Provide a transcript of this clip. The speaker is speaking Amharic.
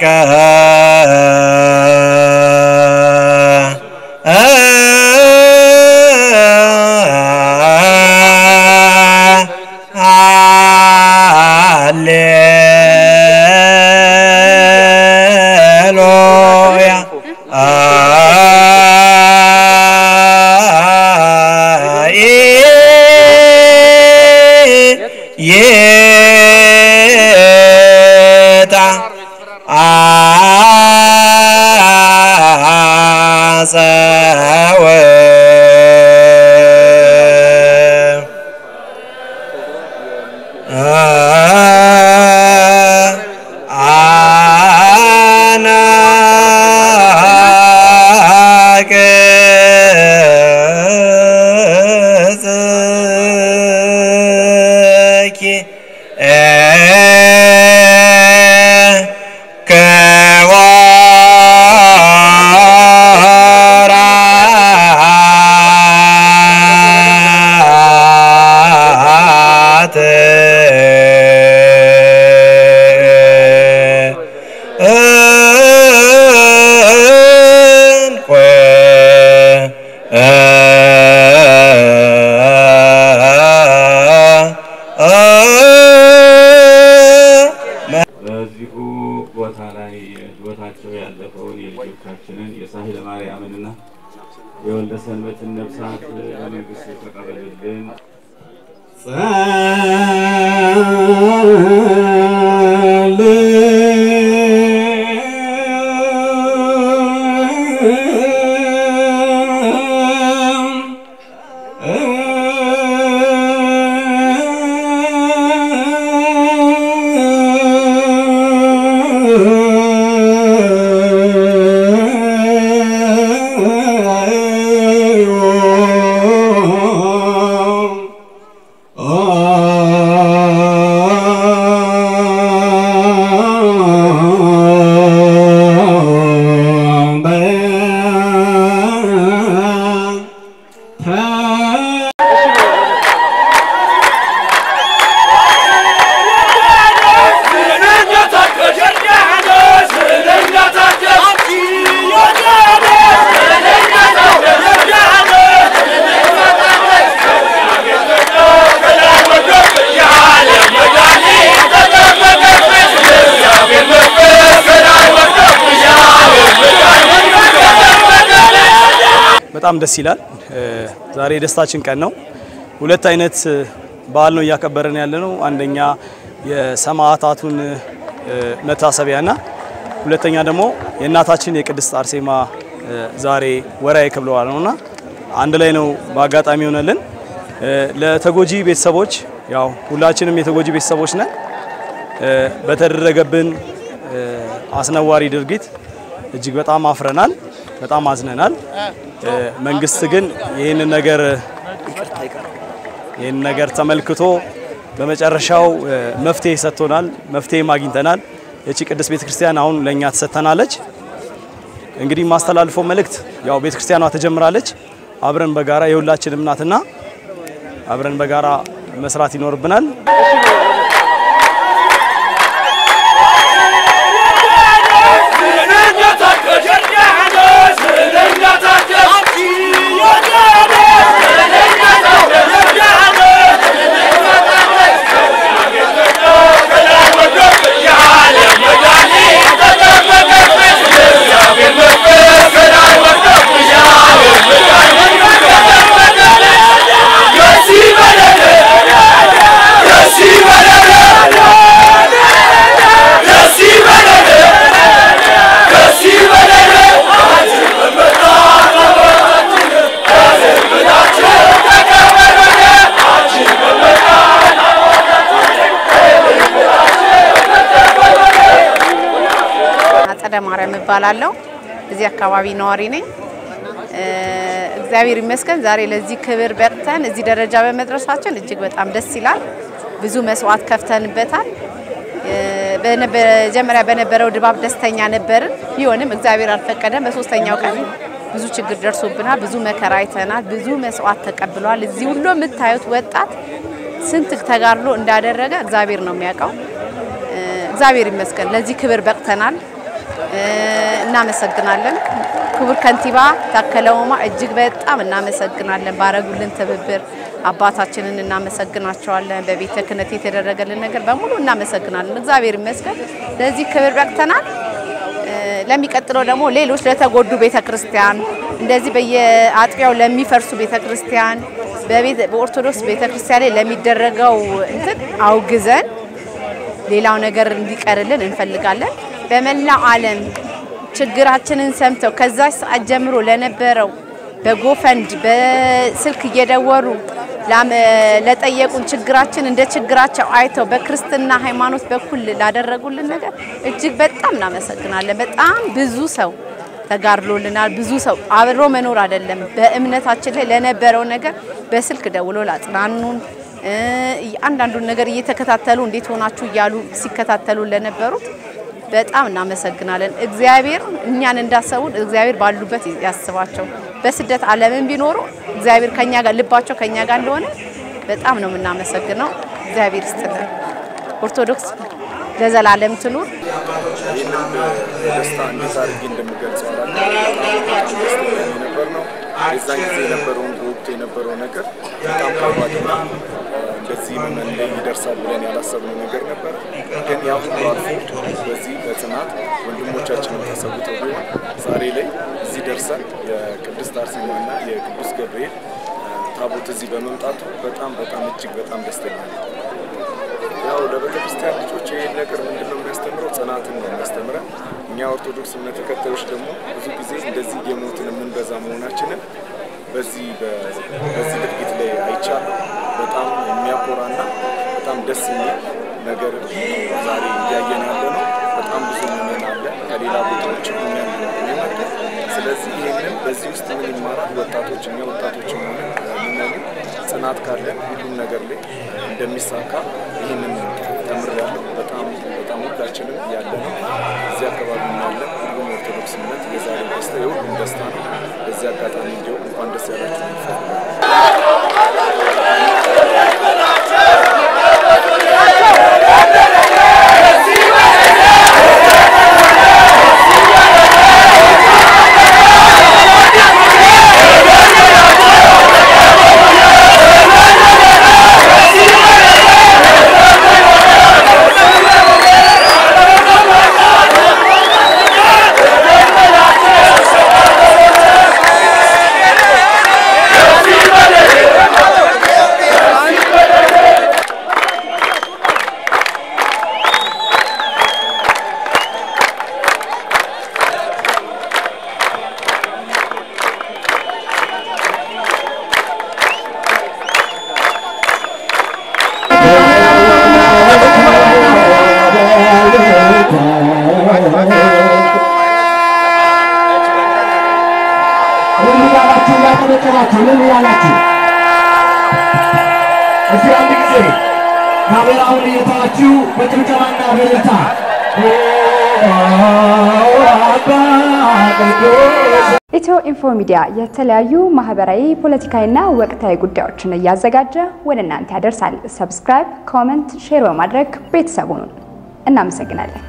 Gaha. ki ቦታ ላይ ሕይወታቸው ያለፈውን የልጆቻችንን የሳህለ ማርያምንና የወልደ ሰንበትን ነፍሳት በመንግስት ተቀበልልን። Oh. በጣም ደስ ይላል። ዛሬ የደስታችን ቀን ነው። ሁለት አይነት በዓል ነው እያከበረን ያለ ነው። አንደኛ የሰማዕታቱን መታሰቢያና ሁለተኛ ደግሞ የእናታችን የቅድስት አርሴማ ዛሬ ወርሃዊ ክብረ በዓል ነውና አንድ ላይ ነው በአጋጣሚ ሆነልን። ለተጎጂ ቤተሰቦች ያው ሁላችንም የተጎጂ ቤተሰቦች ነን። በተደረገብን አስነዋሪ ድርጊት እጅግ በጣም አፍረናል፣ በጣም አዝነናል። መንግስት ግን ይህንን ነገር ይህን ነገር ተመልክቶ በመጨረሻው መፍትሄ ሰጥቶናል። መፍትሄም አግኝተናል። የቺ ቅድስት ቤተክርስቲያን አሁን ለኛ ተሰጥተናለች። እንግዲህ ማስተላልፈው መልእክት ያው ቤተክርስቲያኗ ተጀምራለች። አብረን በጋራ የሁላችንም ናትና አብረን በጋራ መስራት ይኖርብናል። እባላለሁ። እዚህ አካባቢ ነዋሪ ነኝ። እግዚአብሔር ይመስገን ዛሬ ለዚህ ክብር በቅተን እዚህ ደረጃ በመድረሳችን እጅግ በጣም ደስ ይላል። ብዙ መስዋዕት ከፍተንበታል። በመጀመሪያ በነበረው ድባብ ደስተኛ ነበርን። ቢሆንም እግዚአብሔር አልፈቀደም። በሶስተኛው ቀን ብዙ ችግር ደርሶብናል። ብዙ መከራ አይተናል። ብዙ መስዋዕት ተቀብሏል። እዚህ ሁሉ የምታዩት ወጣት ስንት ተጋድሎ እንዳደረገ እግዚአብሔር ነው የሚያውቀው። እግዚአብሔር ይመስገን ለዚህ ክብር በቅተናል። እናመሰግናለን። ክቡር ከንቲባ ታከለ ኡማ እጅግ በጣም እናመሰግናለን ባረጉልን ትብብር አባታችንን እናመሰግናቸዋለን። በቤተ ክህነት የተደረገልን ነገር በሙሉ እናመሰግናለን። እግዚአብሔር ይመስገን ለዚህ ክብር በቅተናል። ለሚቀጥለው ደግሞ ሌሎች ለተጎዱ ቤተ ክርስቲያን እንደዚህ በየአጥቢያው ለሚፈርሱ ቤተ ክርስቲያን በኦርቶዶክስ ቤተ ክርስቲያን ላይ ለሚደረገው እንትን አውግዘን ሌላው ነገር እንዲቀርልን እንፈልጋለን። በመላው ዓለም ችግራችንን ሰምተው ከዛች ሰዓት ጀምሮ ለነበረው በጎፈንድ በስልክ እየደወሩ ለጠየቁን ችግራችን እንደ ችግራቸው አይተው በክርስትና ሃይማኖት በኩል ላደረጉልን ነገር እጅግ በጣም እናመሰግናለን። በጣም ብዙ ሰው ተጋድሎልናል። ብዙ ሰው አብሮ መኖር አይደለም በእምነታችን ላይ ለነበረው ነገር በስልክ ደውሎ ላጽናኑን አንዳንዱን ነገር እየተከታተሉ እንዴት ሆናችሁ እያሉ ሲከታተሉ ለነበሩት በጣም እናመሰግናለን። እግዚአብሔር እኛን እንዳሰቡን እግዚአብሔር ባሉበት ያስባቸው። በስደት ዓለምን ቢኖሩ እግዚአብሔር ከኛ ጋር ልባቸው ከኛ ጋር እንደሆነ በጣም ነው የምናመሰግነው። እግዚአብሔር ይስጥልን። ኦርቶዶክስ ለዘላለም ትኑር። ደስታ እንዴት አድርጌ ደስተኛ የነበር ነው። የዛን ጊዜ የነበረውን በወቅቱ የነበረው ነገር በጣም ከባድና እንደዚህ መመን ላይ ይደርሳል ብለን ያላሰብነው ነገር ነበር። ግን ያ ሁሉ አልፎ በዚህ በጽናት ወንድሞቻችንን ተሰውተው ቢሆን ዛሬ ላይ እዚህ ደርሰን የቅድስት አርሴማና የቅዱስ ገብርኤል ታቦት እዚህ በመምጣቱ በጣም በጣም እጅግ በጣም ደስተኛ ነው። ያው ለቤተ ልጆች ይህን ነገር ምንድን የሚያስተምረው? ጽናትን ነው የሚያስተምረን። እኛ ኦርቶዶክስ እምነት ተከታዮች ደግሞ ብዙ ጊዜ እንደዚህ እየሞትን የምንበዛ መሆናችንን በዚህ በዚህ ድርጊት ላይ አይቻለሁ። በጣም የሚያኮራና በጣም ደስ የሚል ነገር ዛሬ እያየን ያለ ነው። በጣም ብዙ ምዕመን አለ ከሌላ ቦታዎች የሚመጡ ስለዚህ ይህንን በዚህ ውስጥ ምን ይማራል? ወጣቶች እኛ ወጣቶች ሆነ ምዕመኑ ጽናት ካለን ሁሉም ነገር ላይ እንደሚሳካ ይህንን ተምሬያለሁ። በጣም በጣም ሁላችንም ያለ ነው እዚህ አካባቢ ያለ ሁሉም ኦርቶዶክስ እምነት የዛሬ ደስታ የሁሉም ደስታ ነው። በዚህ አጋጣሚ እንዲሁ እንኳን ደስ ያላችሁ ይፈልጋል። ምን ያላችሁ አንድ ጊዜ ካሜራውን እየተዋችሁ በጭብጨባና በእልልታ ኢትዮ ኢንፎ ሚዲያ የተለያዩ ማህበራዊ፣ ፖለቲካዊና ወቅታዊ ጉዳዮችን እያዘጋጀ ወደ እናንተ ያደርሳል። subscribe፣ comment፣ share በማድረግ ቤተሰቡን እናመሰግናለን።